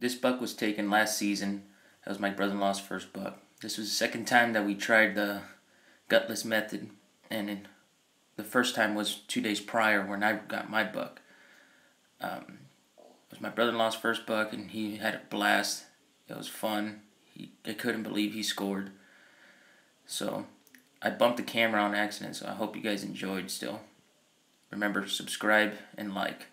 This buck was taken last season. That was my brother-in-law's first buck. This was the second time that we tried the gutless method, and the first time was two days prior when I got my buck. Um, it was my brother-in-law's first buck, and he had a blast. It was fun. He, I couldn't believe he scored. So, I bumped the camera on accident, so I hope you guys enjoyed still. Remember, subscribe and like.